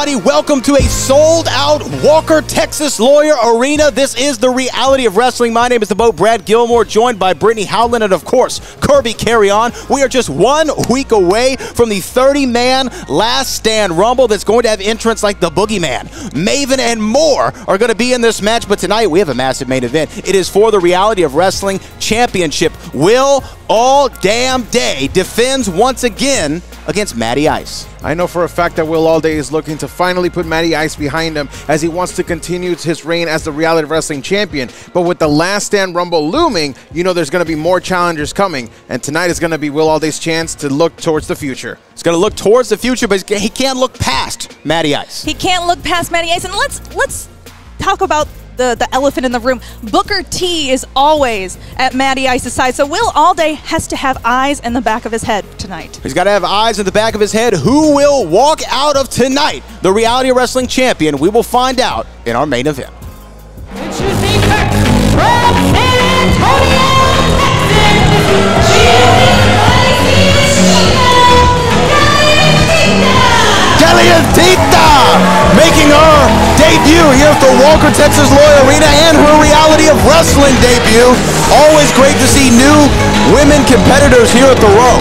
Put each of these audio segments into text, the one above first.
everybody. Welcome to a sold out Walker, Texas Lawyer Arena. This is the reality of wrestling. My name is the boat Brad Gilmore, joined by Brittany Howland and, of course, Kirby Carry On. We are just one week away from the 30 man last stand rumble that's going to have entrants like the Boogeyman, Maven, and more are going to be in this match. But tonight we have a massive main event. It is for the reality of wrestling championship. Will all damn day defends once again against Matty Ice. I know for a fact that Will Allday is looking to finally put Matty Ice behind him as he wants to continue his reign as the Reality Wrestling Champion. But with the Last Stand Rumble looming, you know there's going to be more challengers coming. And tonight is going to be Will Allday's chance to look towards the future. He's going to look towards the future, but he can't look past Matty Ice. He can't look past Matty Ice. And let's let's talk about the, the elephant in the room. Booker T is always at Matty Ice's side, so Will Allday has to have eyes in the back of his head tonight. He's got to have eyes in the back of his head. Who will walk out of tonight the Reality Wrestling Champion? We will find out in our main event. Introducing from San Antonio, at the Walker Texas Lawyer Arena and her reality of wrestling debut. Always great to see new women competitors here at the Row.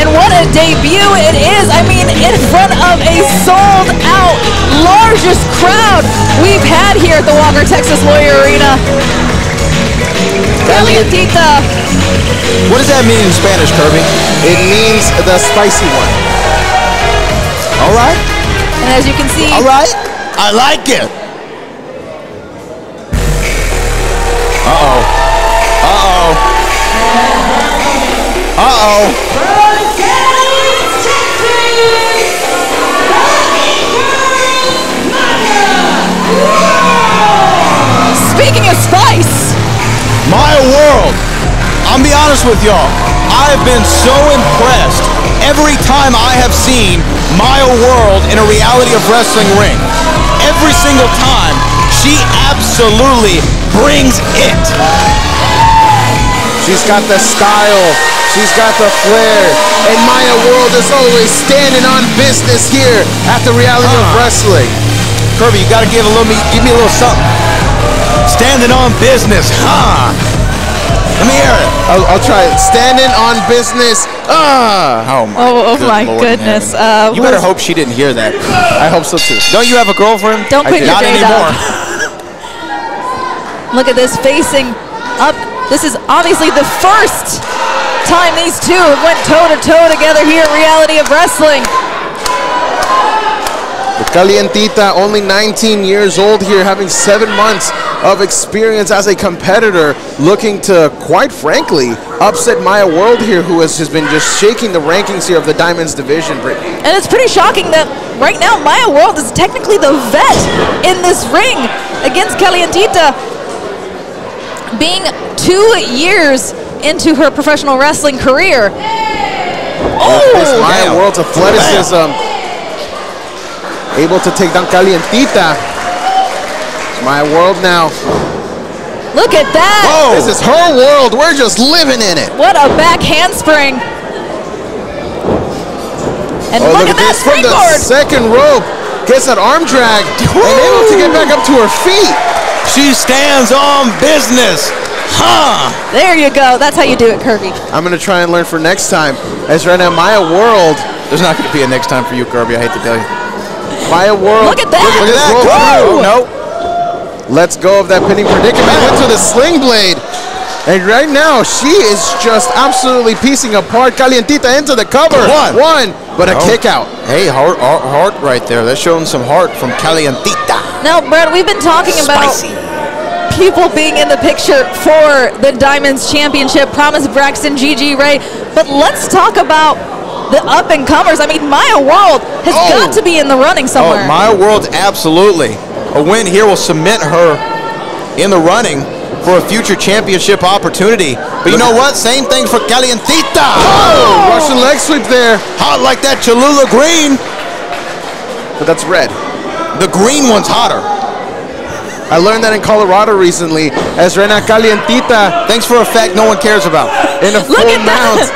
And what a debut it is. I mean, in front of a sold out, largest crowd we've had here at the Walker Texas Lawyer Arena. Kalientita. What does that mean in Spanish, Kirby? It means the spicy one. All right. And as you can see. All right. I like it. Speaking of spice. My world. I'll be honest with y'all. I have been so impressed every time I have seen Maya World in a reality of wrestling ring. Every single time, she absolutely brings it. She's got the style. She's got the flair. And Maya World is always standing on business here at the reality uh. of wrestling. Kirby, you gotta give a little me give me a little something. Standing on business, huh? Let me hear it. I'll, I'll try it. Standing on business. Ah. Oh my. Oh, oh my goodness. Uh, you better hope she didn't hear that. I hope so too. Don't you have a girlfriend? Don't quit your Not day anymore. Look at this facing up. This is obviously the first time these two have went toe to toe together here at Reality of Wrestling. Kalientita, only 19 years old here, having seven months of experience as a competitor, looking to, quite frankly, upset Maya World here, who has, has been just shaking the rankings here of the Diamonds division, Brittany. And it's pretty shocking that right now Maya World is technically the vet in this ring against Kalientita, being two years into her professional wrestling career. Oh, this Maya damn. World's athleticism able to take down Kalientita. My world now. Look at that. Whoa. This is her world. We're just living in it. What a back handspring. And oh, look, look, at, that From the second rope. Gets that arm drag Woo. and able to get back up to her feet. She stands on business. Huh. There you go. That's how you do it, Kirby. I'm going to try and learn for next time. As right now, Maya World. There's not going to be a next time for you, Kirby. I hate to tell you. Maya World. Look at that. Look at that. Oh, no. Let's go of that pinning predicament into the sling blade. And right now, she is just absolutely piecing apart Kalientita into the cover. One. One, but a oh. kick out. Hey, heart, heart, heart right there. That's showing some heart from Kalientita. Now, Brad, we've been talking Spicy. about people being in the picture for the Diamonds Championship. Promise Braxton, Gigi Rey. But let's talk about the up and comers. I mean, Maya World has oh. got to be in the running oh, somewhere. Oh, Maya World, absolutely. A win here will cement her in the running for a future championship opportunity. But you know what? Same thing for Kalientita. Oh, oh Russian leg sweep there. Hot like that Cholula green. But that's red. The green one's hotter. I learned that in Colorado recently as Rena Kalientita. Thanks for a fact no one cares about. In a full mount.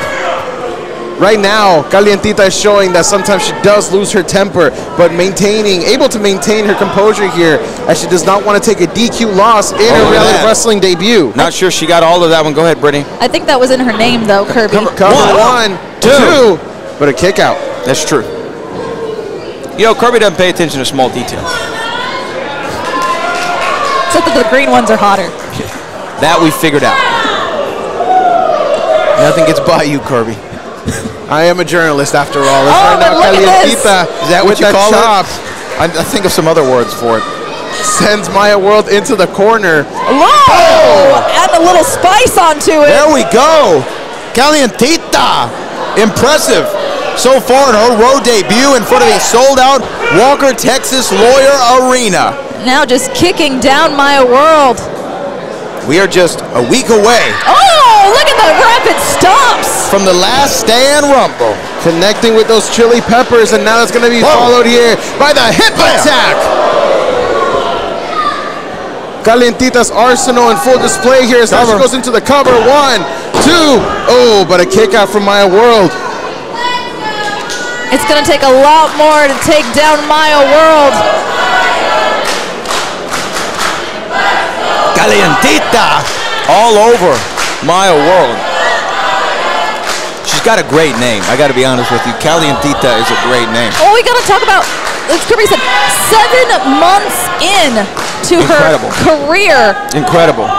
Right now, Kalientita is showing that sometimes she does lose her temper, but maintaining, able to maintain her composure here, as she does not want to take a DQ loss in Oh, her reality that. wrestling debut. Not sure she got all of that one. Go ahead, Brittany. I think that was in her name, though, Kirby. Cover One, one, two. two, but a kick out. That's true. You know, Kirby doesn't pay attention to small details. Except that the green ones are hotter. That we figured out. Nothing gets by you, Kirby. I am a journalist after all. As Oh, right but now, look at this. Kalientita Is that what with you that call chop it? I, I think of some other words for it. sends Maya World into the corner. Whoa! Oh! Add a little spice onto it. There we go. Kalientita. Impressive. So far in her road debut in front of a sold-out Walker, Texas Lawyer Arena. Now just kicking down Maya World. We are just a week away Oh, look at the rapid stomps. from the last stand rumble. Connecting with those chili peppers, and now it's going to be Whoa. followed here by the hip attack. Kalientita's arsenal in full display here as now she goes into the cover. One, two, oh, but a kick out from Maya World. It's going to take a lot more to take down Maya World. Kalientita all over Maya World. She's got a great name. I got to be honest with you. Kalientita is a great name. Oh, we got to talk about, as Kirby said, seven months in to Incredible. her career. Incredible.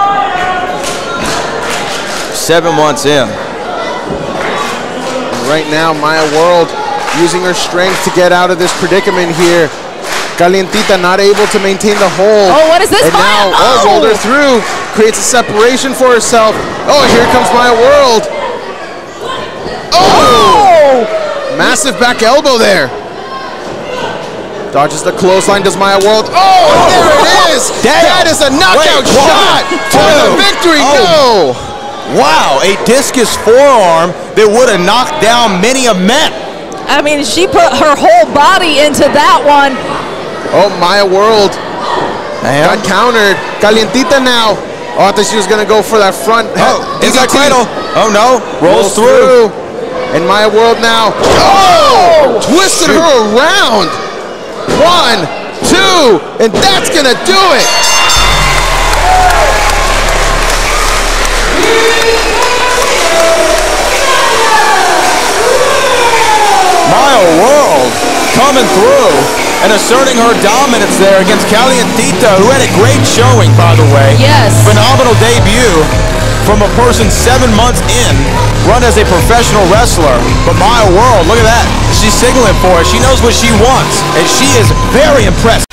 Seven months in. Right now, Maya World using her strength to get out of this predicament here. Kalientita not able to maintain the hold. Oh, what is this, And now, oh, Oh! rolled her through. Creates a separation for herself. Oh, here comes Maya World. Oh! oh! Massive back elbow there. Dodges the clothesline, does Maya World. Oh, there it is. Damn. That is a knockout Wait, shot for the victory. Oh. No. Wow, a discus forearm that would have knocked down many a man. I mean, she put her whole body into that one. Oh, Maya World Man. got countered. Kalientita now. Oh, I thought she was going to go for that front. Oh, inside cradle. Oh no, rolls, through. And Maya World now. Oh! Twisted her around. One, two, and that's going to do it. And asserting her dominance there against Kalientita, who had a great showing, by the way. Yes. Phenomenal debut from a person seven months in, run as a professional wrestler. But Maya World, look at that. She's signaling for us. She knows what she wants, and she is very impressed.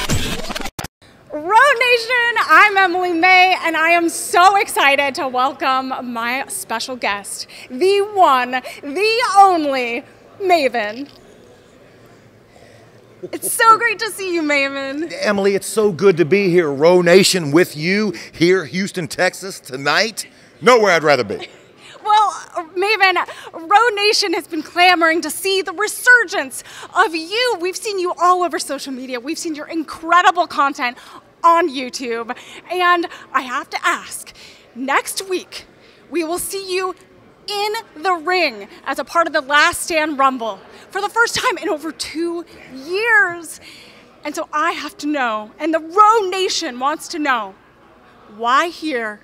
Row Nation, I'm Emily May, and I am so excited to welcome my special guest, the one, the only Maven. It's so great to see you, Maven. Emily, it's so good to be here, Row Nation, with you here, Houston, Texas, tonight. Nowhere I'd rather be. Well, Maven, Row Nation has been clamoring to see the resurgence of you. We've seen you all over social media. We've seen your incredible content on YouTube. And I have to ask, next week, we will see you in the ring as a part of the Last Stand Rumble for the first time in over two years. And so I have to know, and the Row Nation wants to know, why here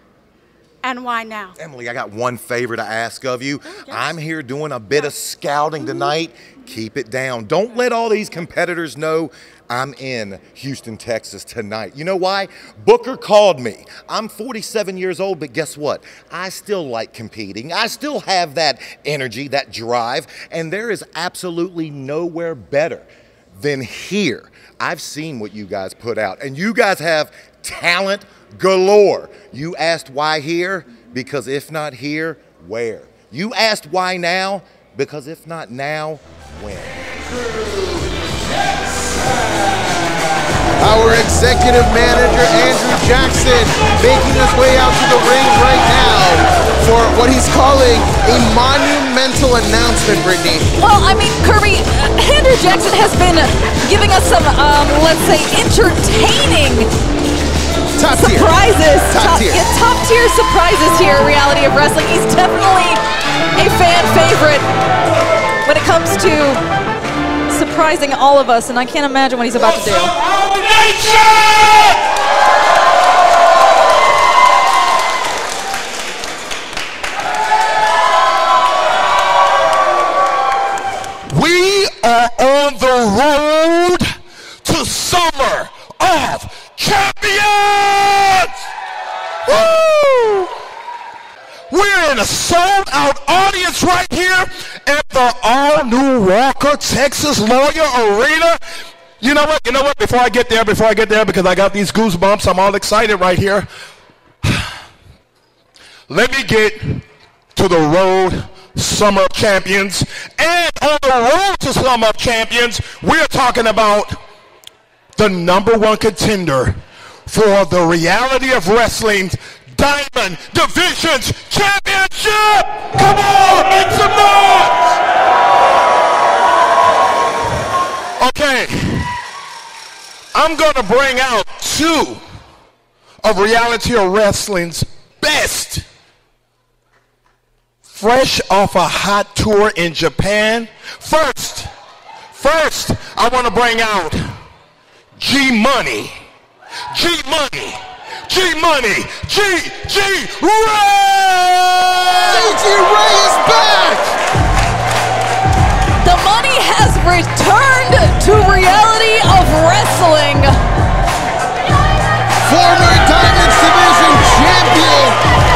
and why now? Emily, I got one favor to ask of you. Oh, I'm here doing a bit of scouting mm-hmm. tonight. Keep it down. Don't let all these competitors know I'm in Houston, Texas tonight. You know why? Booker called me. I'm 47 years old, but guess what? I still like competing. I still have that energy, that drive, and there is absolutely nowhere better than here. I've seen what you guys put out, and you guys have talent galore. You asked why here? Because if not here, where? You asked why now? Because if not now, when? Our executive manager, Andrew Jackson, making his way out to the ring right now for what he's calling a monumental announcement, Brittany. Well, I mean, Kirby, Andrew Jackson has been giving us some, um, let's say, entertaining Top tier. surprises. Top tier. yeah, top tier surprises here at Reality of Wrestling. He's definitely a fan favorite. When it comes to surprising all of us, and I can't imagine what he's about to do. We are on the road to Summer of Champions! Woo! We're in a sold out audience right here at the all new Walker, Texas Lawyer Arena. You know what? You know what? Before I get there, before I get there, because I got these goosebumps, I'm all excited right here. Let me get to the road Summer Champions. And on the road to Summer Champions, we're talking about the number one contender for the reality of wrestling's Diamond Divisions Championship. Come on, make some noise. I'm going to bring out two of reality of wrestling's best fresh off a hot tour in Japan. First, first, I want to bring out G Money. G Money. G Money. G G Ray. G Ray is back. The money has returned to reality of wrestling. Former Diamonds Division champion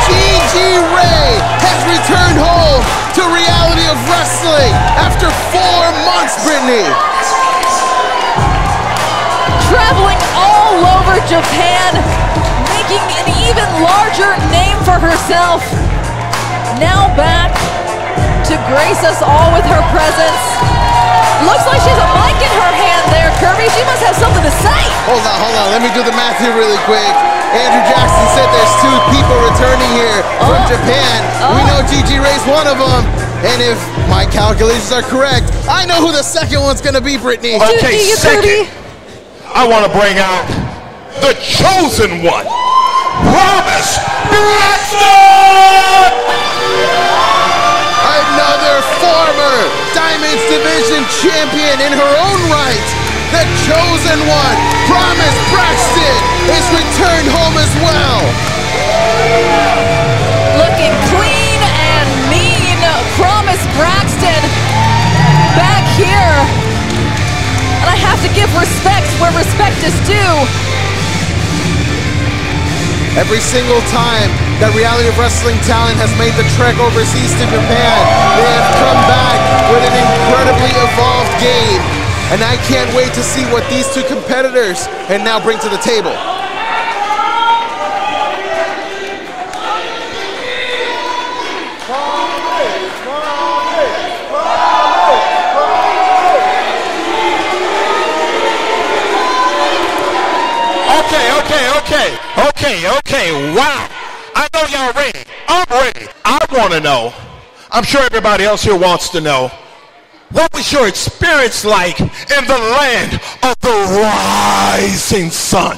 Gigi Rey has returned home to reality of wrestling after four months, Brittany. Traveling all over Japan, making an even larger name for herself. Now back to grace us all with her presence. Looks like she has a mic in her hand there, Kirby. She must have something to say. Hold on, hold on. Let me do the math here really quick. Andrew Jackson said there's two people returning here from Oh. Japan. We Oh. know Gigi Rey's one of them. And if my calculations are correct, I know who the second one's going to be, Brittany. Okay, Do second, Kirby? I want to bring out the chosen one, Promise Braxton. Diamonds Division champion in her own right. The chosen one, Promise Braxton, is returned home as well. Looking clean and mean. Promise Braxton back here. And I have to give respect where respect is due. Every single time that Reality of Wrestling talent has made the trek overseas to Japan, they have come back with an incredibly evolved game. And I can't wait to see what these two competitors can now bring to the table. Okay, okay, okay, okay, okay. Wow. I know y'all ready. I'm ready. I want to know. I'm sure everybody else here wants to know. What was your experience like in the land of the rising sun?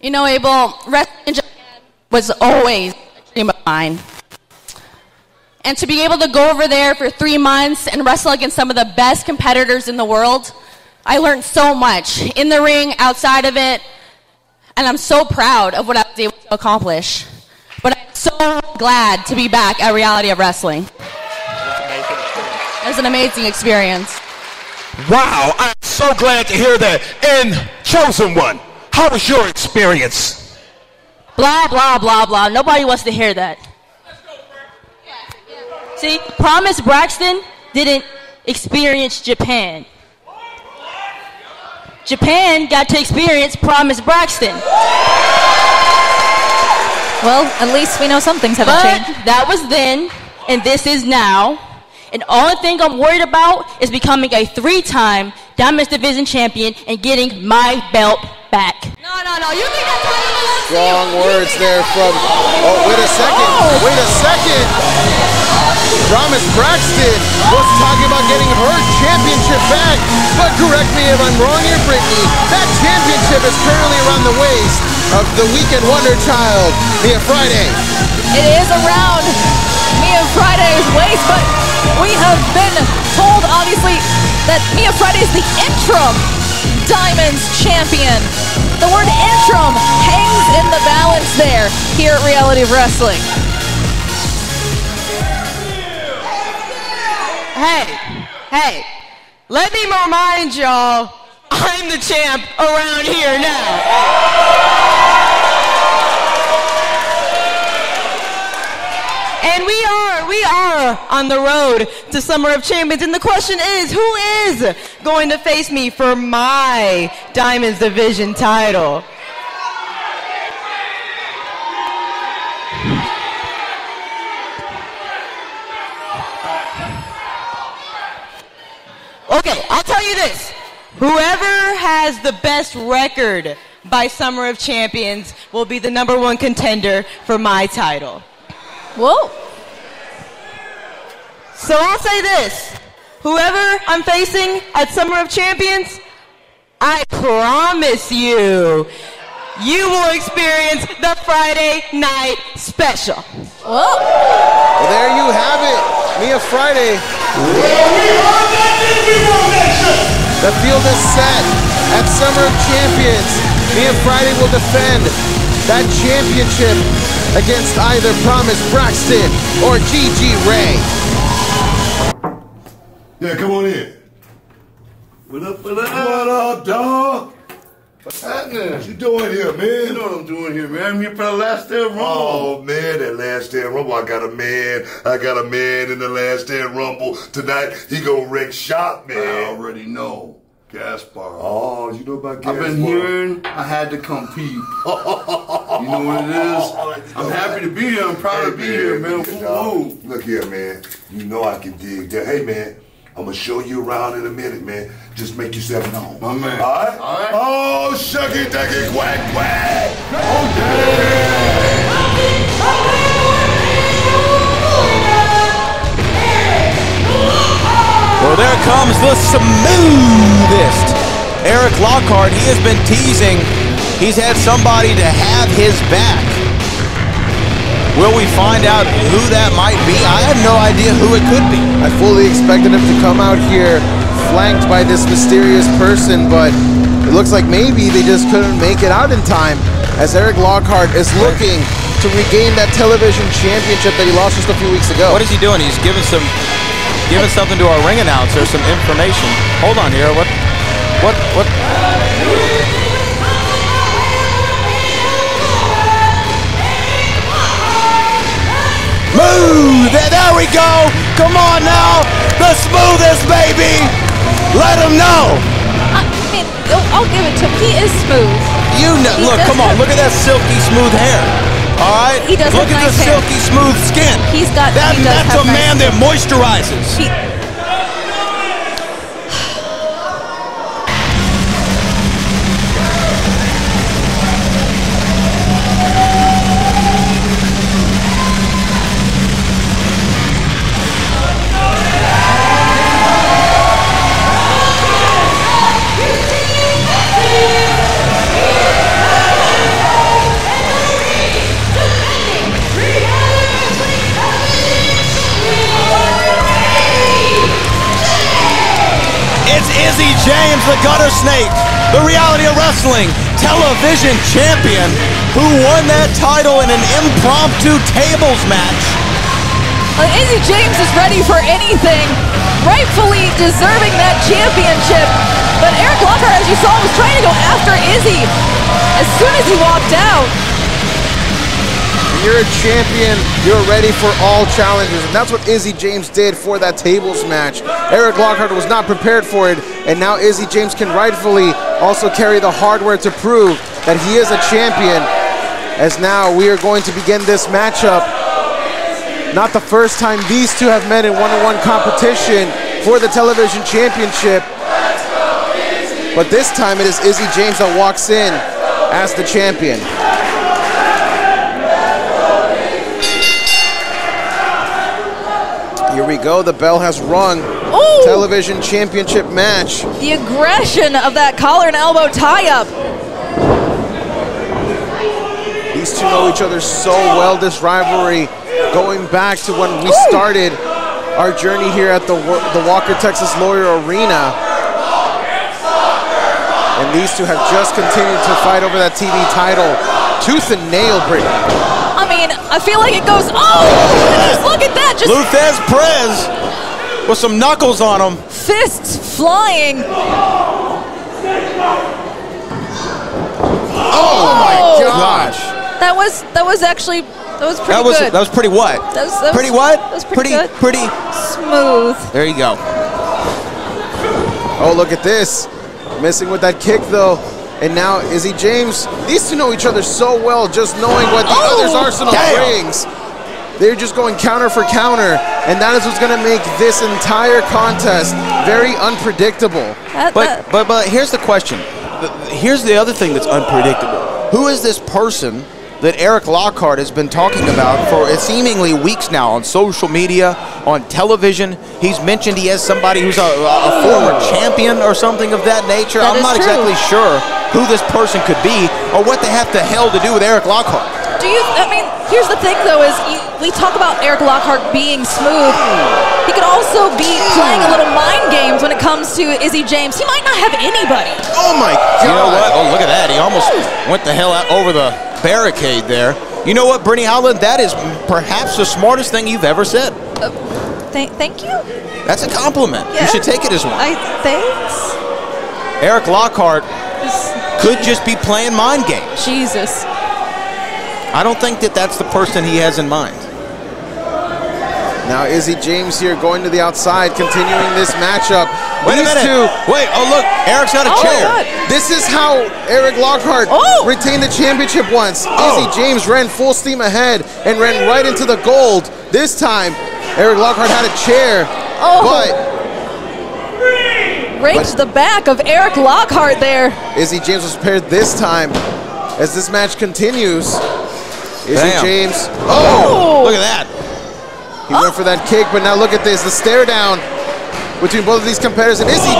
You know, Abel, wrestling in Japan was always a dream of mine. And to be able to go over there for three months and wrestle against some of the best competitors in the world, I learned so much in the ring, outside of it, and I'm so proud of what I was able to accomplish. But I'm so glad to be back at Reality of Wrestling. It was an amazing experience. Wow, I'm so glad to hear that. And chosen one, how was your experience? Blah, blah, blah, blah. Nobody wants to hear that. See, Promise Braxton didn't experience Japan. Japan got to experience Promise Braxton. Well, at least we know some things haven't But changed. that was then, and this is now. And only thing I'm worried about is becoming a three-time Diamonds Division champion and getting my belt back. No, no, no. You think that's how you Strong words there from. Oh, wait a second. Wait a second. Promise Braxton was talking about getting her championship back. But correct me if I'm wrong here, Brittany. That championship is currently around the waist of the Weekend Wonder Child, Mia Friday. It is around Mia Friday's waist, but We have been told, obviously, that Mia Friday is the interim Diamonds champion. The word interim hangs in the balance there here at Reality of Wrestling. Hey, hey, let me remind y'all, I'm the champ around here now. And we are, we are on the road to Summer of Champions. And the question is, who is going to face me for my Diamonds Division title? Okay, I'll tell you this. Whoever has the best record by Summer of Champions will be the number one contender for my title. Whoa. So I'll say this. Whoever I'm facing at Summer of Champions, I promise you, you will experience the Friday night special. Whoa. Well, there you have it. Mia Friday. The field is set at Summer of Champions. Mia Friday will defend that championship against either Promise Braxton or Gigi Rey. Yeah, come on in. What up, what up? What up, dog? What's happening? What you doing here, man? You know what I'm doing here, man. I'm here for the last day of Rumble. Oh man, that last stand rumble. I got a man. I got a man in the last stand rumble tonight. He gonna wreck shop, man. I already know. Gaspar. Oh, you know about Gaspar. I've been hearing I had to compete. you know what it is? I'm happy to be here. I'm proud to be here, man. look, Woo, dog. woo. Look here, man. You know I can dig that. Hey, man. I'm gonna show you around in a minute, man. Just make yourself known. My man. All right? All right. Oh, shucky ducky quack quack. Oh, yeah. Well, there comes the smoothest. Erik Lockhart, he has been teasing. He's had somebody to have his back. Will we find out who that might be? I have no idea who it could be. I fully expected him to come out here flanked by this mysterious person, but it looks like maybe they just couldn't make it out in time as Erik Lockhart is looking to regain that television championship that he lost just a few weeks ago. What is he doing? He's giving some, giving something to our ring announcer, some information. Hold on here. What, what, what? Smooth! There, there we go! Come on now! The smoothest, baby! Let him know! I mean, I'll- give it to him. He is smooth. You know, He look, come on, look at that silky smooth hair. All right? He does Look at nice the hair. silky smooth skin. He's got- that, he That's a nice man that moisturizes. He, Izzy James, the gutter snake, the reality of wrestling television champion who won that title in an impromptu tables match. uh, Izzy James is ready for anything, rightfully deserving that championship. But Erik Lockhart, as you saw, was trying to go after Izzy as soon as he walked out. You're a champion. You're ready for all challenges. And that's what Izzy James did for that tables match. Erik Lockhart was not prepared for it. And now Izzy James can rightfully also carry the hardware to prove that he is a champion. As now we are going to begin this matchup. Not the first time these two have met in one-on-one competition for the television championship. But this time it is Izzy James that walks in as the champion. Here we go. The bell has rung. Ooh. Television championship match. The aggression of that collar and elbow tie-up. These two know each other so well. This rivalry going back to when we Ooh. started our journey here at the the Walker Texas Lawyer Arena. And these two have just continued to fight over that TV title, tooth and nail, Brittany. I feel like it goes. Oh, look at that! Just Luthez Perez with some knuckles on him. fists flying. Oh my Oh. gosh! That was that was actually that was pretty That was good. that was pretty what? That was- that pretty was- what? that was pretty good. pretty. smooth. There you go. Oh, look at this. Missing with that kick, though. And now Izzy James. These two know each other so well, just knowing what the Oh, other's arsenal damn. brings. They're just going counter for counter, and that is what's going to make this entire contest very unpredictable. That- But that- but but here's the question. Here's the other thing that's unpredictable. Who is this person that Erik Lockhart has been talking about for seemingly weeks now on social media, on television? He's mentioned he has somebody who's a, a former champion or something of that nature. That I'm not true. exactly sure who this person could be or what they have to hell to do with Erik Lockhart. Do you? I mean, here's the thing though: is you, we talk about Erik Lockhart being smooth. He could also be playing a little mind games when it comes to Izzy James. He might not have anybody. Oh my god! You know what? Oh, look at that. He almost went the hell out over the barricade there. You know what, Brittany Howland? That is perhaps the smartest thing you've ever said. Uh, thank, thank you. That's a compliment. You should take it as one. I thanks. Erik Lockhart could just be playing mind games. Jesus. I don't think that that's the person he has in mind. Now Izzy James here going to the outside, continuing this matchup. Wait These a minute. two Wait, oh look, Erik's got a Oh, chair. This is how Erik Lockhart Oh! retained the championship once. Oh. Izzy James ran full steam ahead and ran right into the gold. This time, Erik Lockhart had a chair, Oh. but Raked the back of Erik Lockhart there. Izzy James was prepared this time. As this match continues, Izzy Damn. James, oh, oh, Look at that. he went for that kick, but now look at this, the stare down between both of these competitors, and Izzy,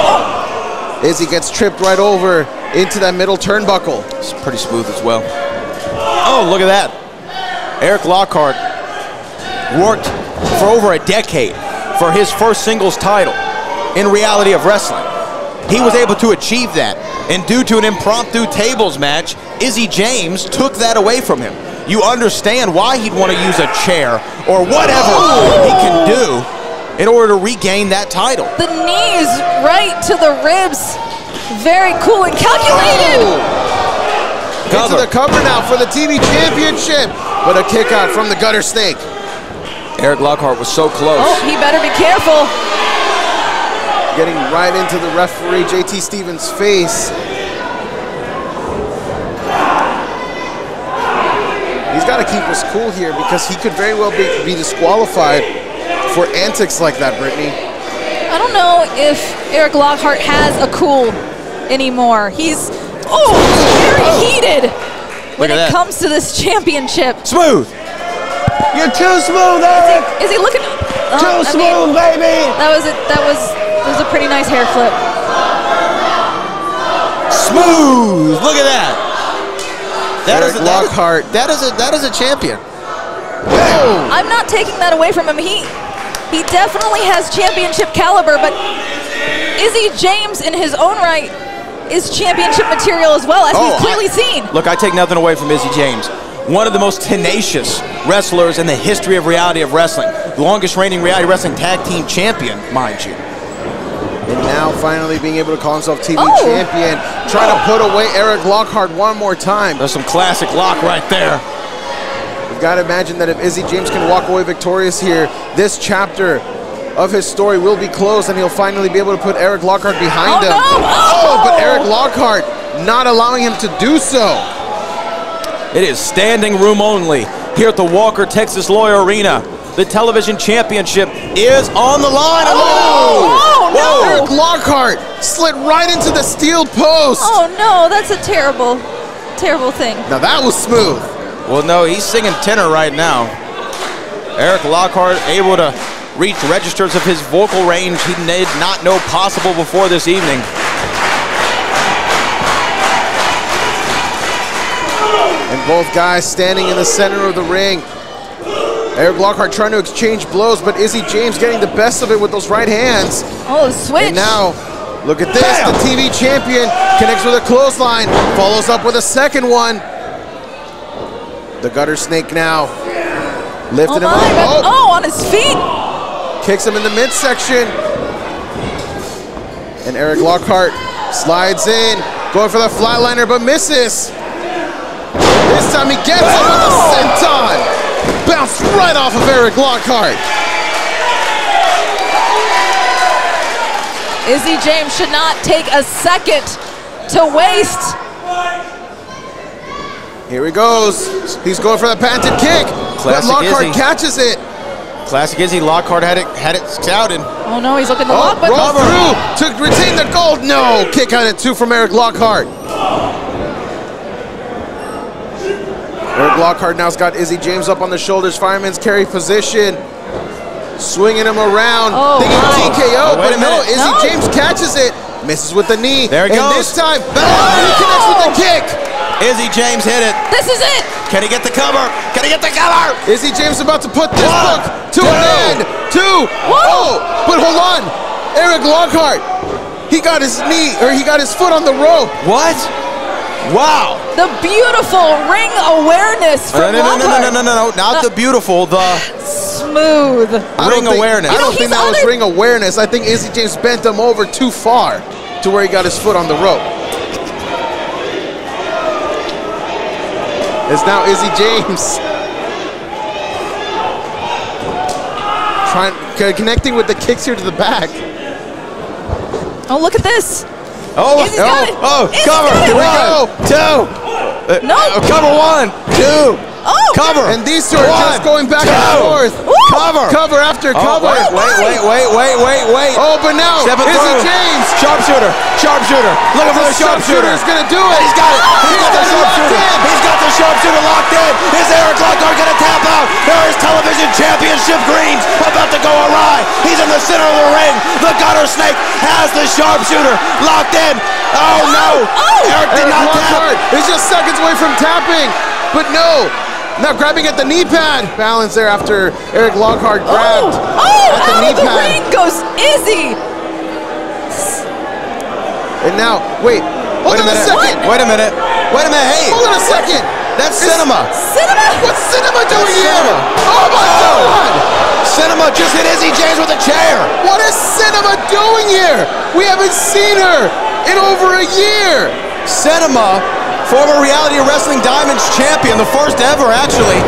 Izzy gets tripped right over into that middle turnbuckle. It's pretty smooth as well. Oh, look at that. Erik Lockhart worked for over a decade for his first singles title in reality of wrestling. He was able to achieve that, and due to an impromptu tables match, Izzy James took that away from him. You understand why he'd want to use a chair or whatever he can do in order to regain that title. The knees right to the ribs. Very cool and calculated. Into the cover now for the TV championship, but a kick out from the gutter snake. Erik Lockhart was so close. Oh, he better be careful. Getting right into the referee JT Stevens' face. He's got to keep his cool here because he could very well be, be disqualified for antics like that, Brittany. I don't know if Erik Lockhart has a cool anymore. He's oh very heated when it that. comes to this championship. Smooth. You're too smooth, Erik. Is he looking? uh, Too I mean, smooth, baby. that was it. that was that was a pretty nice hair flip. Smooth. Look at that. That Erik is a, that is- Lockhart. that is a that is a champion. I'm not taking that away from him. He he definitely has championship caliber, but Izzy James in his own right is championship material as well, as Oh, we've clearly seen. Look, I take nothing away from Izzy James. One of the most tenacious wrestlers in the history of reality of wrestling. The Longest reigning reality wrestling tag team champion, mind you. And now finally being able to call himself TV Oh. champion, trying to put away Erik Lockhart one more time. There's some classic lock right there. You've got to imagine that if Izzy James can walk away victorious here, this chapter of his story will be closed and he'll finally be able to put Erik Lockhart behind Oh, him. no! Oh! oh! but Erik Lockhart not allowing him to do so. It is standing room only here at the Walker Texas Lawyer Arena. The television championship is on the line. And look at that. Oh, no! Erik Lockhart slid right into the steel post. Oh no, that's a terrible, terrible thing. Now that was smooth. Well, no, he's singing tenor right now. Erik Lockhart able to reach registers of his vocal range he did not know possible before this evening. And both guys standing in the center of the ring. Erik Lockhart trying to exchange blows, but Izzy James getting the best of it with those right hands. Oh, switch. And now, look at this. The TV champion connects with a clothesline, follows up with a second one. The gutter snake now oh, lifted him up. but- oh, on his feet. Kicks him in the midsection. And Erik Lockhart slides in, going for the flatliner, but misses. This time he gets him with the senton. Bounced right off of Erik Lockhart. Izzy James should not take a second to waste. Here he goes. He's going for the patented kick. but Lockhart Izzy. catches it. Classic Izzy. Lockhart had it had it scouted. Oh no, he's looking to Oh, lock, but roll through to retain the gold. No, kick out at two from Erik Lockhart. Lockhart now's got Izzy James up on the shoulders, fireman's carry position, swinging him around, Oh, thinking wow. TKO, Oh, but a no, minute. Izzy No. James catches it, misses with the knee. There it and goes. this time, bang, he connects with the oh. kick. Izzy James hit it. this is it. Can he get the cover? Can he get the cover? Izzy James about to put this One, book to two. an end. Two. Oh, but hold on. Erik Lockhart, he got his knee, or he got his foot on the rope. What? Wow. The beautiful ring awareness No, from no, no, no, no, Lockhart. no, no, no, not the beautiful, the Smooth. Ring don't think, awareness. I You don't think that was ring awareness. I think Izzy James bent him over too far to where he got his foot on the rope. It's now Izzy James. Trying, connecting with the kicks here to the back. Oh, look at this. Oh, Izzy's oh, it. oh, Izzy's cover. it. Here we One, go. Two. Uh, No. uh, cover one, two. Oh, Cover. And these two are One, just going back and forth. Woo. Cover. Cover after Oh, cover. wait, wait, wait, wait, wait, wait, wait. Oh, but now Stepping Izzy through. James. Sharpshooter. Sharpshooter. Looking for The the sharpshooter. sharpshooter is going to do it. He's got it. He's got the got it sharpshooter. In. He's sharpshooter locked in. Is Erik Lockhart going to tap out? There is television championship greens about to go awry. He's in the center of the ring. The gutter snake has the sharpshooter locked in. Oh, no. oh. Erik did Erik not Lockhart tap. is just seconds away from tapping, but no. Now grabbing at the knee pad. Balance there after Erik Lockhart Oh, grabbed oh, at the out knee of the pad. ring goes Izzy. And now, wait, hold Wait a on a, minute. second. Wait a minute. Wait a minute. Hey, Hold on a second. That's cinema. Cinema. What's Cinema doing That's here? Cinema. Oh my Oh. God! Cinema just hit Izzy James with a chair. What is Cinema doing here? We haven't seen her in over a year. Cinema, former reality wrestling diamonds champion, the first ever actually.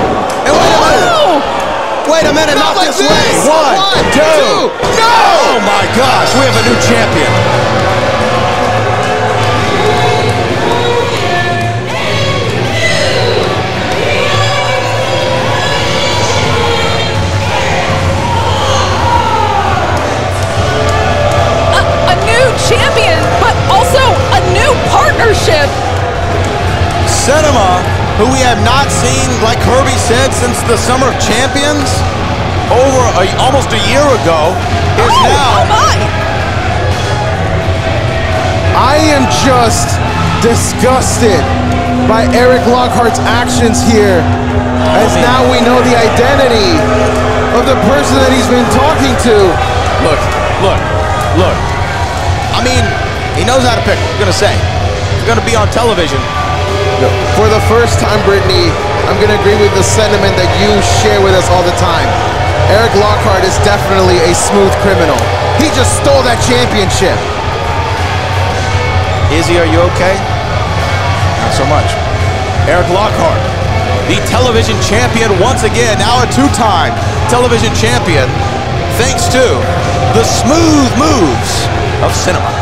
And wait a minute. Wait a minute, Not not, like this, this. way. One, One, two. two. No! Oh my gosh, we have a new champion. Partnership. Cinema, who we have not seen, like Kirby said, since the Summer of Champions, over a, almost a year ago, is oh, now. oh my. I am just disgusted by Erik Lockhart's actions here, oh, as now we know the identity of the person that he's been talking to. Look, look, look. I mean, he knows how to pick. I'm gonna say, he's gonna be on television. For the first time, Brittany, I'm going to agree with the sentiment that you share with us all the time. Erik Lockhart is definitely a smooth criminal. He just stole that championship. Izzy, are you okay? Not so much. Erik Lockhart, the television champion once again, now a two-time television champion, thanks to the smooth moves of cinema.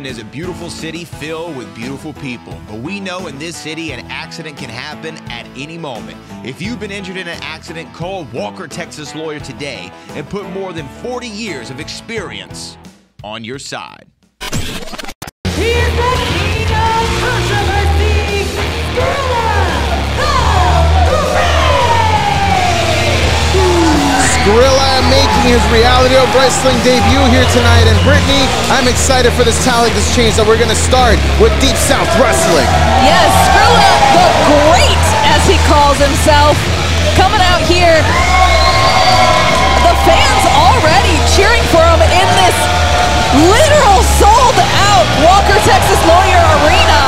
Houston is a beautiful city filled with beautiful people, but we know in this city an accident can happen at any moment. If you've been injured in an accident, call Walker Texas Lawyer today and put more than 40 years of experience on your side. His reality of wrestling debut here tonight. And Brittany, I'm excited for this talent this change that we're going to start with Deep South Wrestling. Yes, Skrilla the Great, as he calls himself, coming out here. The fans already cheering for him in this literal sold out Walker Texas Lawyer Arena.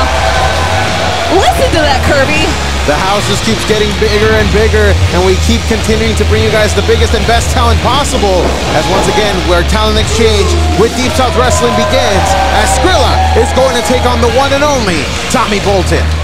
Listen to that, Kirby. The house just keeps getting bigger and bigger, and we keep continuing to bring you guys the biggest and best talent possible. As once again, where talent exchange with Deep South Wrestling begins, as Skrilla is going to take on the one and only Tommy Bolton.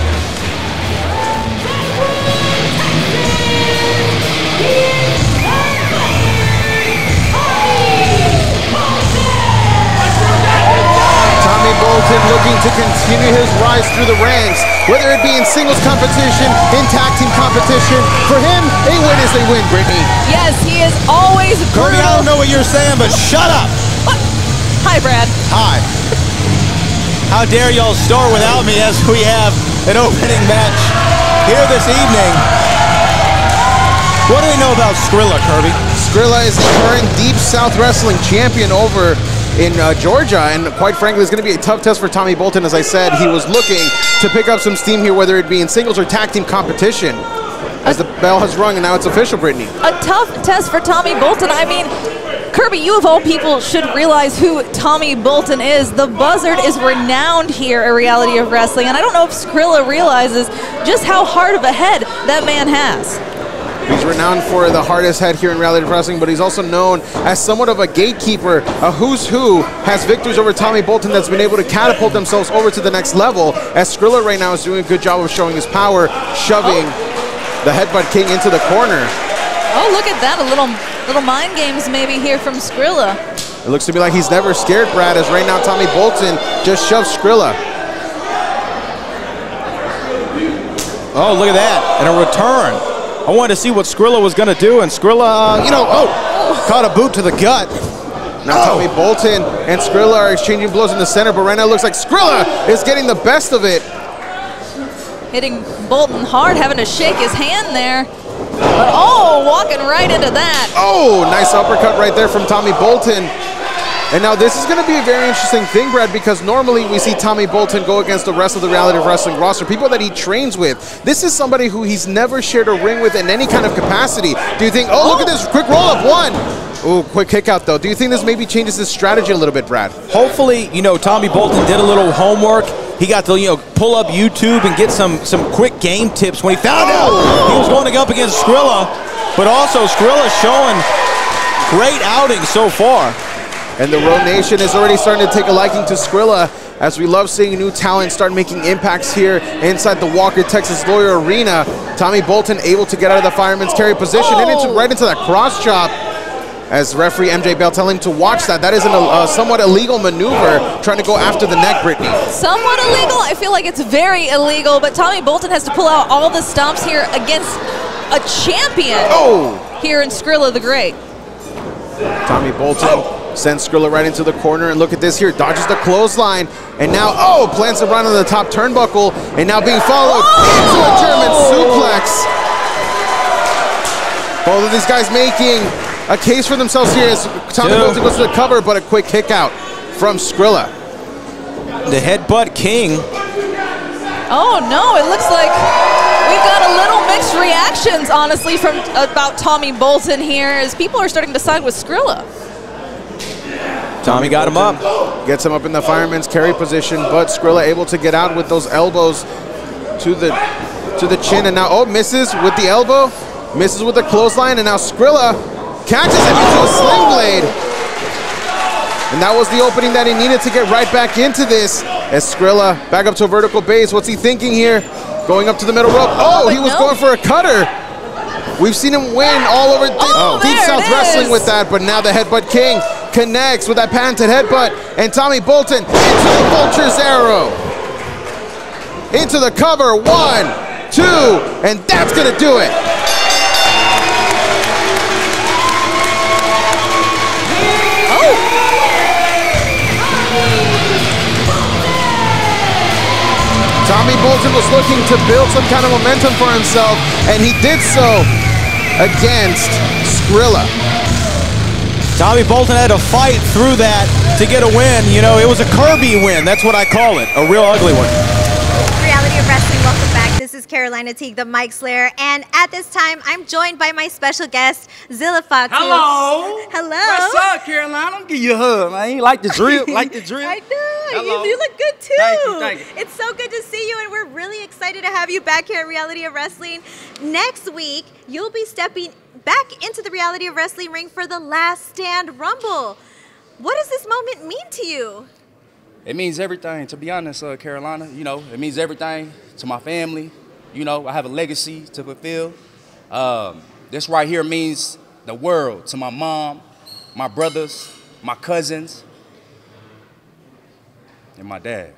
Bolton looking to continue his rise through the ranks, whether it be in singles competition, in tag team competition. For him, a win is a win, Brittany. Yes, he is always Kirby, I don't know what you're saying, but shut up. Hi, Brad. Hi. How dare y'all start without me as we have an opening match here this evening. What do we know about Skrilla, Kirby? Skrilla is the current Deep South Wrestling champion over in uh, Georgia, and quite frankly, it's going to be a tough test for Tommy Bolton. As I said, he was looking to pick up some steam here, whether it be in singles or tag team competition. As the bell has rung, and now it's official, Brittany. A tough test for Tommy Bolton. I mean, Kirby, you of all people should realize who Tommy Bolton is. The Buzzard is renowned here at Reality of Wrestling, and I don't know if Skrilla realizes just how hard of a head that man has. He's renowned for the hardest head here in Rally wrestling, but he's also known as somewhat of a gatekeeper, a who's who, has victories over Tommy Bolton that's been able to catapult themselves over to the next level. As Skrilla right now is doing a good job of showing his power, shoving oh. the Headbutt King into the corner. Oh, look at that. A little little mind games maybe here from Skrilla. It looks to me like he's never scared Brad, as right now Tommy Bolton just shoves Skrilla. Oh, look at that. And a return. I wanted to see what Skrilla was going to do, and Skrilla, uh, you know, oh, caught a boot to the gut. Now Tommy Bolton and Skrilla are exchanging blows in the center, but right now it looks like Skrilla is getting the best of it. Hitting Bolton hard, having to shake his hand there. But oh, walking right into that. Oh, nice uppercut right there from Tommy Bolton. And now this is going to be a very interesting thing, Brad, because normally we see Tommy Bolton go against the rest of the Reality of Wrestling roster, people that he trains with. This is somebody who he's never shared a ring with in any kind of capacity. Do you think, oh, look at this quick roll up, one. Oh, quick kick out though. Do you think this maybe changes his strategy a little bit, Brad? Hopefully, you know, Tommy Bolton did a little homework. He got to, you know, pull up YouTube and get some some quick game tips when he found out he was going to up against Skrilla. But also, Skrilla showing great outing so far. And the Row Nation is already starting to take a liking to Skrilla as we love seeing new talent start making impacts here inside the Walker Texas Lawyer Arena. Tommy Bolton able to get out of the fireman's carry position and into, right into that cross chop as referee MJ Bell telling him to watch that. That is a uh, somewhat illegal maneuver trying to go after the neck, Brittany. Somewhat illegal. I feel like it's very illegal, but Tommy Bolton has to pull out all the stomps here against a champion Oh! here in Skrilla the Great. Tommy Bolton sends Skrilla right into the corner, and look at this here, dodges the clothesline, and now, oh, plants it right on the top turnbuckle, and now being followed into a German oh! suplex. Both of these guys making a case for themselves here as Tommy Dude. Bolton goes to the cover, but a quick kick out from Skrilla. The headbutt king. Oh no, it looks like we've got a little mixed reactions, honestly, from about Tommy Bolton here, as people are starting to side with Skrilla. Tommy got him up. Gets him up in the fireman's carry position, but Skrilla able to get out with those elbows to the to the chin, and now oh misses with the elbow, misses with the clothesline, and now Skrilla catches him into a sling blade. And that was the opening that he needed to get right back into this. As Skrilla back up to a vertical base, what's he thinking here? Going up to the middle rope. Oh, he was no. going for a cutter. We've seen him win all over Deep, Oh, Deep South Wrestling with that, but now the Headbutt King connects with that patented headbutt, and Tommy Bolton into the Vulture's arrow. Into the cover, one, two, and that's gonna do it. Tommy Bolton was looking to build some kind of momentum for himself, and he did so against Skrilla. Tommy Bolton had to fight through that to get a win. You know, it was a Kirby win. That's what I call it. A real ugly one. Reality of Wrestling, welcome back. This is Carolina Teague, the Mike Slayer, and at this time, I'm joined by my special guest, Zilla Fox. Hello. Hello. What's up, Carolina? I'm give you a hug, man. You like the drill? like the drill? I know. Hello. You, you look good too. Thank you, thank you. It's so good to see you, and we're really excited to have you back here at Reality of Wrestling. Next week, you'll be stepping back into the Reality of Wrestling ring for the Last Stand Rumble. What does this moment mean to you? It means everything, to be honest, uh, Carolina. You know, it means everything to my family. You know, I have a legacy to fulfill. Um, this right here means the world to my mom, my brothers, my cousins, and my dad.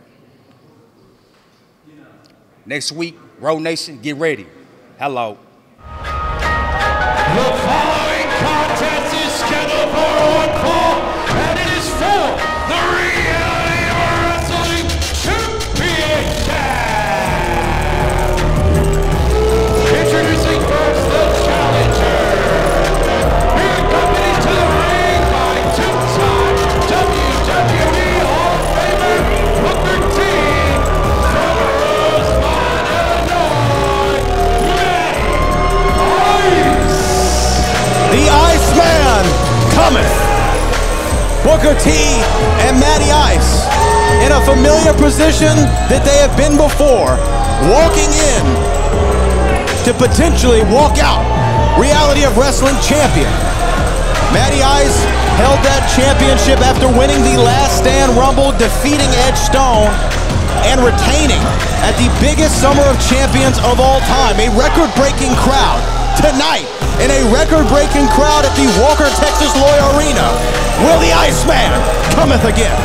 Next week, Row Nation, get ready. Hello. The following contest is scheduled for one fall, Booker T and Matty Ice in a familiar position that they have been before, walking in to potentially walk out Reality of Wrestling champion. Matty Ice held that championship after winning the Last Stand Rumble, defeating Edge Stone, and retaining at the biggest Summer of Champions of all time. A record-breaking crowd tonight in a record-breaking crowd at the Walker Texas Loy Arena. Will the Iceman cometh again?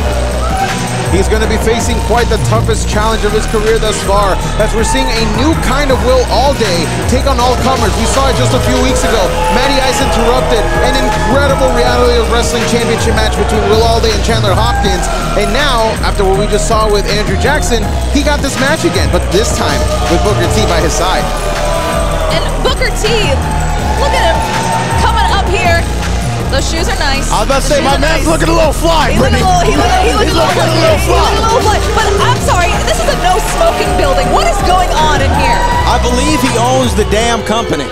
He's going to be facing quite the toughest challenge of his career thus far, as we're seeing a new kind of Will Allday take on all comers. We saw it just a few weeks ago. Matty Ice interrupted an incredible reality of wrestling championship match between Will Allday and Chandler Hopkins. And now, after what we just saw with Andrew Jackson, he got this match again, but this time with Booker T by his side. And Booker T, look at him coming up here. Those shoes are nice. I was about to say, my man's nice. looking a little fly, He looked a little, he looked, he looked He's a little, looking a he little looked fly. a little fly. But I'm sorry, this is a no smoking building. What is going on in here? I believe he owns the damn company.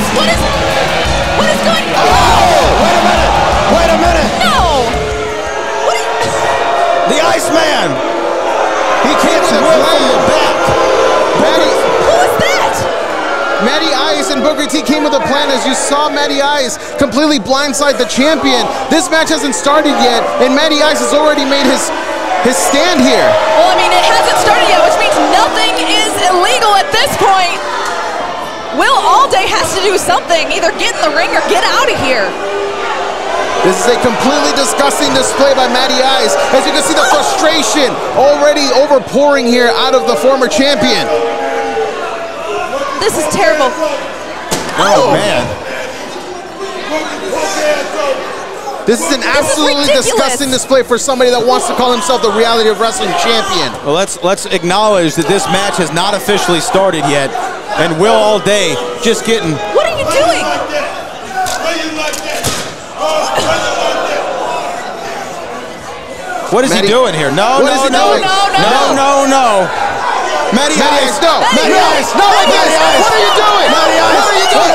Is? What is what is going on? Oh, wait a minute. Wait a minute. No. The Iceman. He kicks With a Will from plan. the back. Matty, Who is that? Matty Ice and Booker T came with a plan as you saw Matty Ice completely blindside the champion. This match hasn't started yet, and Matty Ice has already made his his stand here. Well, I mean, it hasn't started yet, which means nothing is illegal at this point. Will Allday has to do something, either get in the ring or get out of here. This is a completely disgusting display by Matty Ice. As you can see the frustration already overpouring here out of the former champion. This is terrible. Oh, oh. man. This is an absolutely ridiculous. disgusting display for somebody that wants to call himself the reality of wrestling champion. Well, let's let's acknowledge that this match has not officially started yet, and Will Allday just getting. What are you doing? What is Matty- he doing here? No, What no, is he no, doing? no, no, no. Matty, Matty Ice, Ice, no. Matty No. Ice, no, Matty Matty Ice, Ice. what are you doing? Matty What are you wait a doing?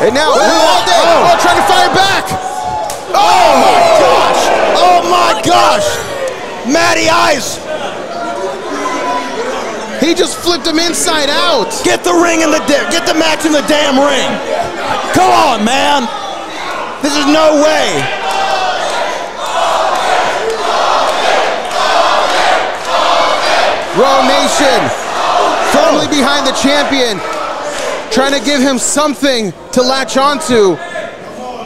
And now, Will Allday, Oh. oh, trying to fire back. Oh my gosh! Oh my gosh! Matty Ice! He just flipped him inside out. Get the ring in the get the match in the damn ring. Come on, man. This is no way. Row Nation firmly behind the champion, trying to give him something to latch onto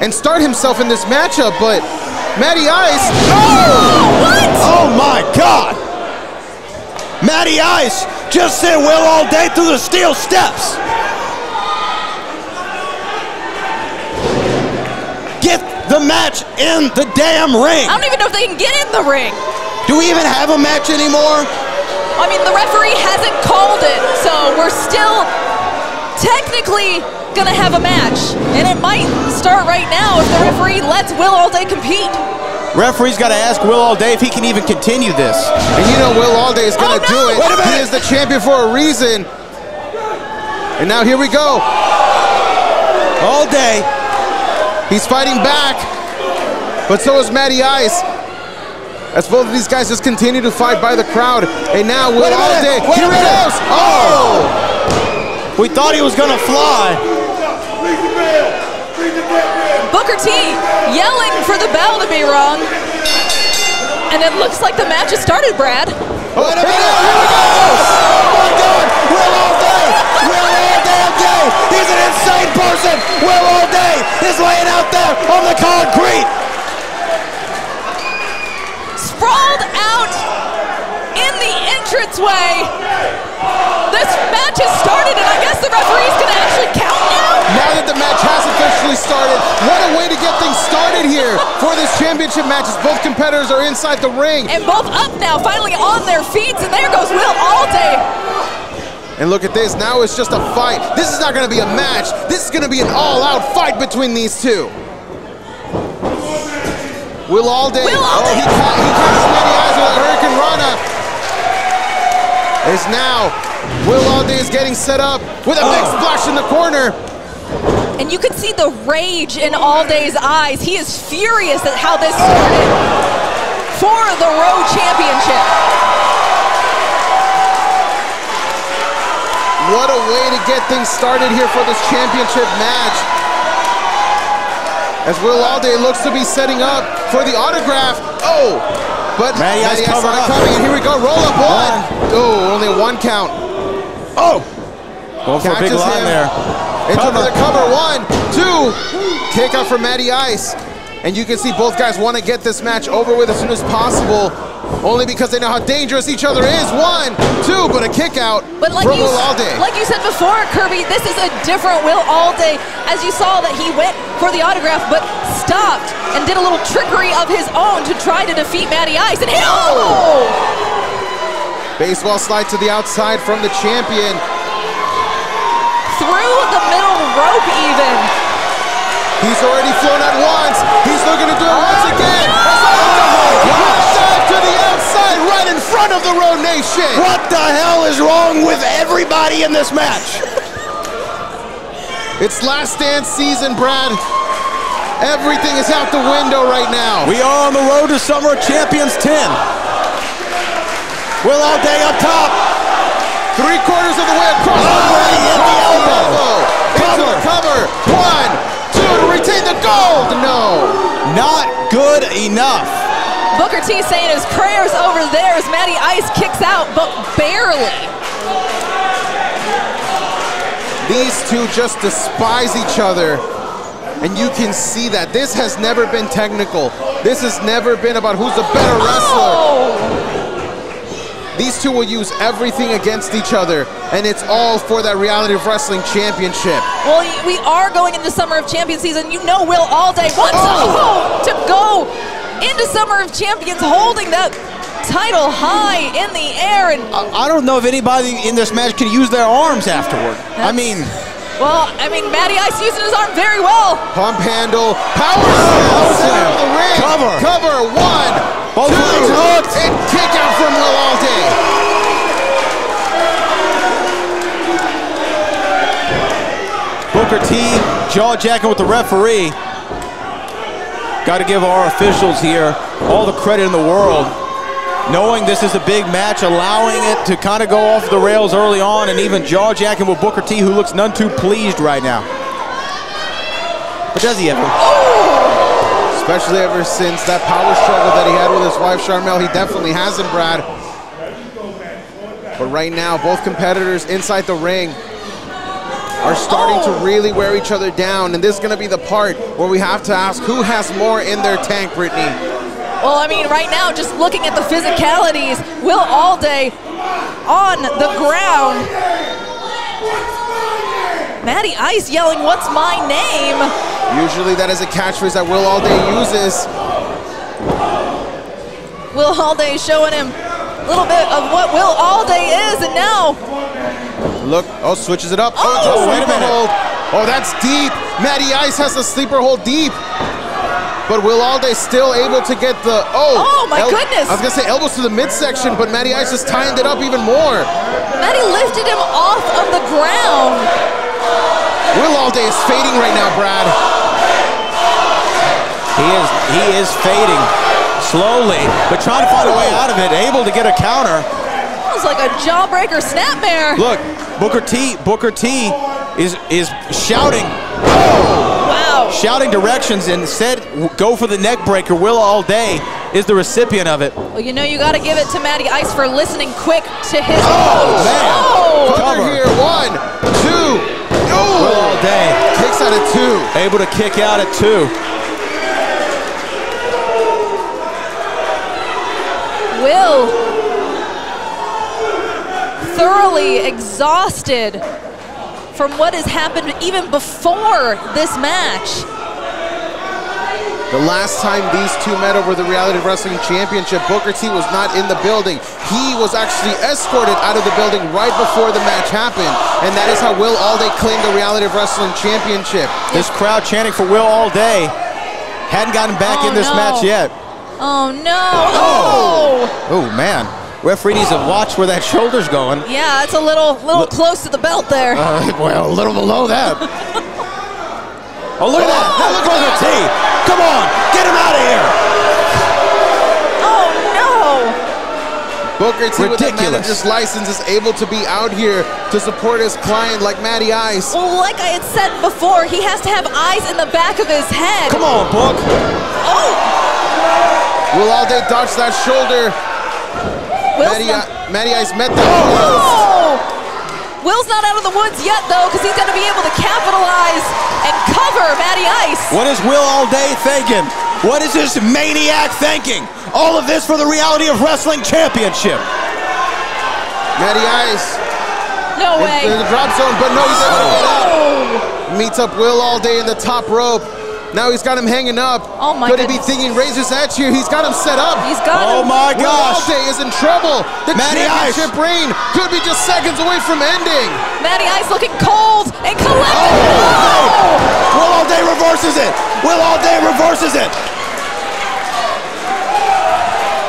and start himself in this matchup, but Matty Ice. Oh! What? Oh my god! Matty Ice just sent Will Allday through the steel steps. Get the match in the damn ring. I don't even know if they can get in the ring. Do we even have a match anymore? I mean, the referee hasn't called it, so we're still technically gonna have a match, and it might start right now if the referee lets Will Allday compete. Referee's got to ask Will Allday if he can even continue this. And you know Will Allday is going to Oh, do it. Wait a He is the champion for a reason. And now here we go. All day. He's fighting back. But so is Matty Ice. As both of these guys just continue to fight by the crowd. And now Will Wait a All minute, Day. wait Here he goes. Oh! We thought he was going to fly. Booker T yelling for the bell to be rung. And it looks like the match has started, Brad. Oh, Wait a minute. Here we go. Oh my God. Will Allday. Will all damn day. He's an insane person. Will Allday is laying out there on the concrete. Sprawled out in the entranceway. This match has started, and I guess the referee's going to actually count now. Now that the match has officially started, what a way to get things started here for this championship match as both competitors are inside the ring. And both up now, finally on their feet, and there goes Will Allday. And look at this, now it's just a fight. This is not gonna be a match. This is gonna be an all-out fight between these two. Will Allday, Will Allday. oh, he, ca- he catches Matty Ice with a hurricanrana. Is now, Will Allday is getting set up with a big oh. splash in the corner. And you can see the rage in All Day's eyes. He is furious at how this started for the ROW Championship. What a way to get things started here for this championship match. As Will Allday looks to be setting up for the autograph. Oh, but Matty Ice Ice covered up. coming. And here we go, roll up one. Oh, only a one count. Oh. Going for a big line him. there. Into Cover. another cover. One, two. Kick out for Matty Ice. And you can see both guys want to get this match over with as soon as possible. Only because they know how dangerous each other is. One, two, but a kick out But like from you, Will Allday. like you said before, Kirby, this is a different Will Allday. As you saw that he went for the autograph, but stopped and did a little trickery of his own to try to defeat Matty Ice. And he, oh! Baseball slide to the outside from the champion. Through the middle rope even. He's already flown at once. He's looking to do it once again. Oh, Dive to the outside, right in front of the Row Nation. What the hell is wrong with everybody in this match? It's last dance season, Brad. Everything is out the window right now. We are on the road to Summer Champions 10. Will Allday up top. Three quarters of the way across Oh, ring. he hit the Across elbow. Into the cover. One, two to retain the gold. No. Not good enough. Booker T saying his prayers over there as Matty Ice kicks out, but barely. These two just despise each other. And you can see that. This has never been technical. This has never been about who's the better oh! wrestler. Oh! These two will use everything against each other, and it's all for that Reality of Wrestling Championship. Well, we are going into Summer of Champions season. You know Will Allday wants oh! oh. to go into Summer of Champions holding that title high in the air. And I don't know if anybody in this match can use their arms afterward. I mean, well, I mean, Matty Ice using his arm very well. Pump handle, power slam, center of the ring. Cover. Cover, one, Both two, hooked. and kick out from Will Allday. Booker T jaw jacking with the referee. Got to give our officials here all the credit in the world. Knowing this is a big match, allowing it to kind of go off the rails early on, and even jaw jacking with Booker T, who looks none too pleased right now. But does he ever? Especially ever since that power struggle that he had with his wife, Sharmell. He definitely hasn't, Brad. But right now, both competitors inside the ring are starting to oh! really wear each other down. And this is going to be the part where we have to ask who has more in their tank, Brittany. Well, I mean, right now, just looking at the physicalities, Will Allday on the ground. Matty Ice yelling, what's my name? Usually that is a catchphrase that Will Allday uses. Will Allday showing him a little bit of what Will Allday is, and now Look, oh, switches it up. Oh, Oh, wait a minute. hold. Oh, that's deep. Matty Ice has the sleeper hold deep. But Will Allday still able to get the, oh. Oh, my goodness. I was going to say elbows to the midsection, but Matty Ice just tying it up even more. Matty lifted him off of the ground. Will Allday is fading right now, Brad. He is he is fading slowly, but trying to find a way out of it. Able to get a counter. That was like a jawbreaker snapmare. Look, Booker T. Booker T. is is shouting. Wow. Shouting directions and said, "Go for the neck breaker." Will Allday is the recipient of it. Well, you know you got to give it to Matty Ice for listening quick to his Oh, coach. man. Oh! Cover here, one, two. Oh, Will Allday takes out at two. able to kick out at two. Will thoroughly exhausted from what has happened even before this match. The last time these two met over the Reality Wrestling Championship, Booker T was not in the building. He was actually escorted out of the building right before the match happened. And that is how Will Allday claimed the Reality of Wrestling Championship. This crowd chanting for Will Allday. Hadn't gotten back Oh, in this no. match yet. Oh no! Oh! Oh man, referee needs to watch where that shoulder's going. Yeah, it's a little little close to the belt there. Uh, well, a little below that. oh, look at that! Now look at T. Come on, get him out of here! oh no! Booker T with the Ridiculous. manager's license is able to be out here to support his client like Matty Ice. Well, like I had said before, he has to have eyes in the back of his head. Come on, Book. Oh! Will Allday dodge that shoulder. Will's Matty, not, Matty Ice met that. oh! Will's not out of the woods yet, though, because he's going to be able to capitalize and cover Matty Ice. What is Will Allday thinking? What is this maniac thinking? All of this for the Reality of Wrestling Championship. Matty Ice No way. in the drop zone, but no, he's able to get up. Oh! Meets up Will Allday in the top rope. Now he's got him hanging up. Oh, my Could he be thinking razor's edge here? He's got him set up. He's got Oh him. my Will gosh. Allday is in trouble. The Matty Ice. championship reign could be just seconds away from ending. Matty Ice looking cold and collected. Oh! Will Allday reverses it. Will Allday reverses it.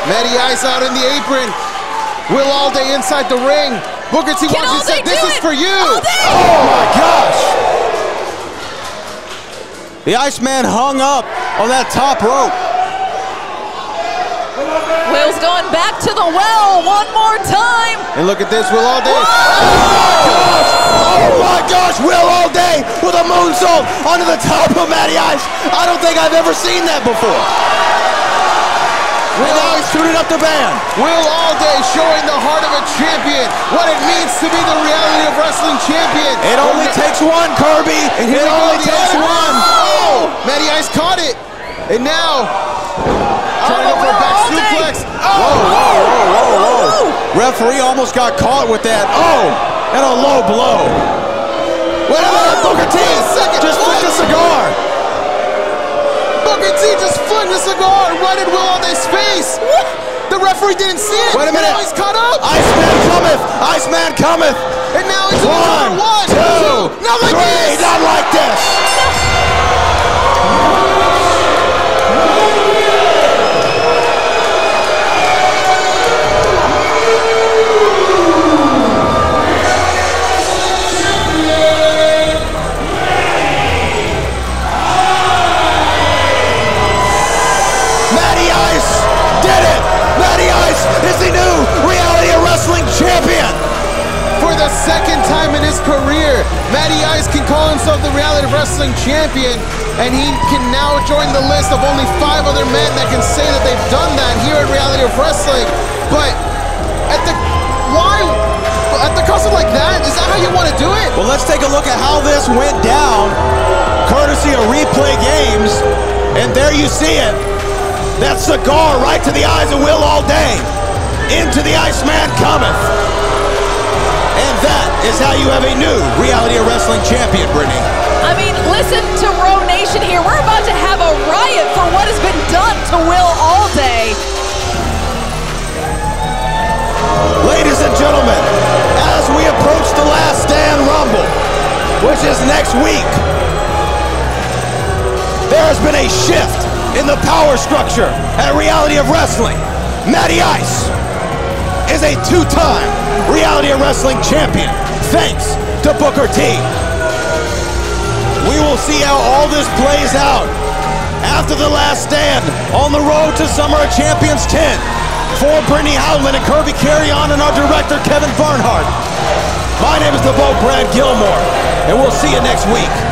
Matty Ice out in the apron. Will Allday inside the ring. Booker T Can wants to say, this do is it? for you. Allday! Oh my gosh. The Iceman hung up on that top rope. Will's going back to the well one more time. And look at this, Will Allday. Oh my gosh, Will Allday with a moonsault onto the top of Matty Ice. I don't think I've ever seen that before. And now he's tuning up the band. Will Allday showing the heart of a champion, what it means to be the reality of wrestling champion. It only takes one, Kirby. And It here we go, only takes other- one. Oh! Matty Ice caught it. And now, trying to go for a back Allday. suplex. Whoa, oh! whoa, whoa, whoa, whoa. Referee almost got caught with that. Oh, and a low blow. Wait a minute, Booker T. second. Just flicked a cigar. Booker T just flicked the cigar right in Will Allday's face. The referee didn't see it. Wait a minute. Now he's caught up. Iceman cometh. Iceman cometh. And now it's One, one, two, Not like three. this. Not like this. Did it. Matty Ice is the new reality of wrestling champion. For the second time in his career, Matty Ice can call himself the Reality of Wrestling Champion, and he can now join the list of only five other men that can say that they've done that here at Reality of Wrestling. But at the why cut the crosser like that? Is that how you want to do it? Well, let's take a look at how this went down, courtesy of Replay Games. And there you see it. That cigar right to the eyes of Will Allday. Into the Iceman cometh. And that is how you have a new Reality of Wrestling champion, Brittany. I mean, listen to Row Nation here. We're about to have a riot for what has been done to Will Allday. Ladies and gentlemen, as we approach the Last Stand Rumble, which is next week, there has been a shift in the power structure at Reality of Wrestling. Matty Ice is a two-time Reality of Wrestling champion, thanks to Booker T. We will see how all this plays out after the last stand on the road to Summer of Champions 10 for Brittany Howland and Kirby Carrion and our director Kevin Barnhart. My name is the Bo Brad Gilmore, and we'll see you next week.